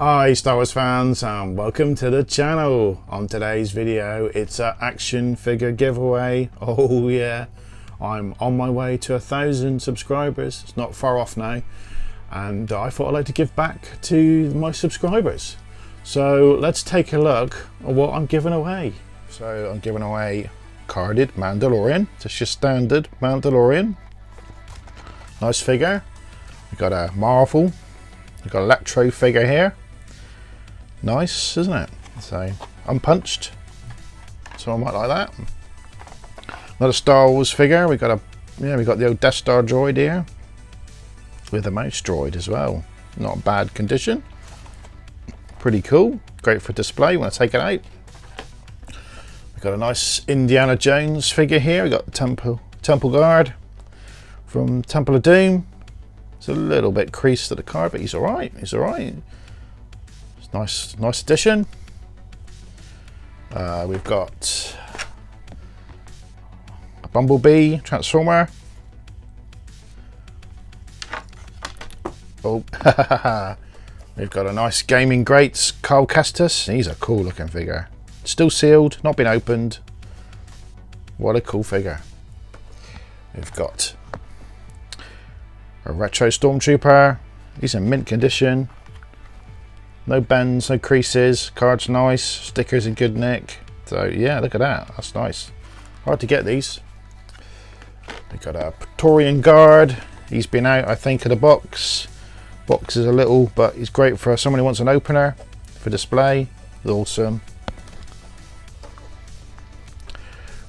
Hi Star Wars fans and welcome to the channel. On today's video it's an action figure giveaway. Oh yeah, I'm on my way to a thousand subscribers. It's not far off now and I thought I'd like to give back to my subscribers. So let's take a look at what I'm giving away. So I'm giving away carded Mandalorian. Just your standard Mandalorian. Nice figure. We've got a Marvel. We've got Electro figure here. Nice, isn't it? So, unpunched. So I might like that. Another Star Wars figure. We got a yeah, we got the old Death Star droid here. With a mouse droid as well. Not bad condition. Pretty cool. Great for display when I take it out. We've got a nice Indiana Jones figure here. We've got the Temple Temple Guard from Temple of Doom. It's a little bit creased to the car, but he's alright. He's alright. Nice, nice addition. Uh, we've got a Bumblebee Transformer. Oh, we've got a nice Gaming Greats Cal Kestis. He's a cool looking figure. Still sealed, not been opened. What a cool figure. We've got a Retro Stormtrooper. He's in mint condition. No bends, no creases, card's nice, stickers in good nick. So yeah, look at that, that's nice. Hard to get these. We've got a Praetorian Guard. He's been out, I think, of the box. Box is a little, but he's great for someone who wants an opener for display. Awesome.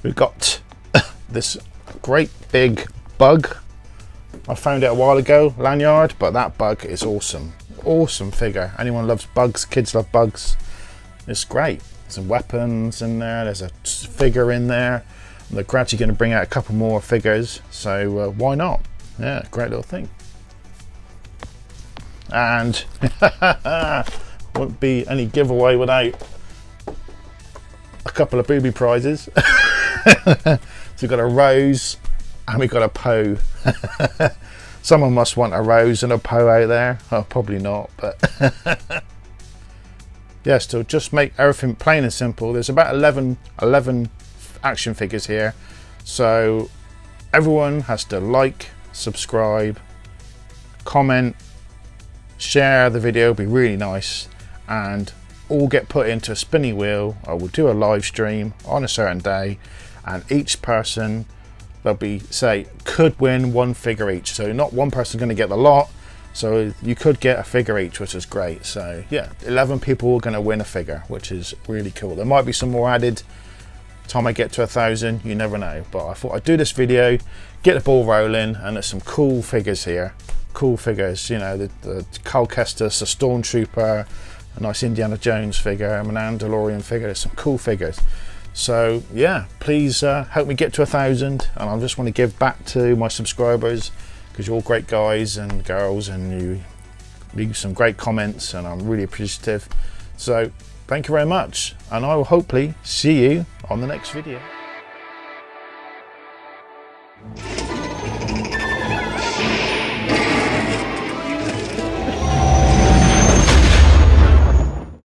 We've got this great big bug. I found it a while ago, Lanard, but that bug is awesome awesome figure. Anyone loves bugs, kids love bugs. It's great. Some weapons in there, there's a figure in there. They're gradually going to bring out a couple more figures, so uh, why not? Yeah, great little thing. And won't be any giveaway without a couple of booby prizes. so we've got a rose and we've got a Poe. Someone must want a rose and a Poe out there. Oh, probably not, but yes, to just make everything plain and simple. There's about 11, 11 action figures here, so everyone has to like, subscribe, comment, share the video. Be really nice, and all get put into a spinning wheel. I will do a live stream on a certain day, and each person they'll be say could win one figure each. So not one person's going to get the lot. So you could get a figure each which is great. So yeah 11 people are going to win a figure which is really cool. There might be some more added. Time I get to a thousand you never know. But I thought I'd do this video get the ball rolling and there's some cool figures here. Cool figures you know the, the Cal Kestis, a Stormtrooper a nice Indiana Jones figure a Mandalorian figure there's some cool figures so yeah, please uh, help me get to a thousand. And I just want to give back to my subscribers because you're all great guys and girls and you leave some great comments and I'm really appreciative. So thank you very much and I will hopefully see you on the next video.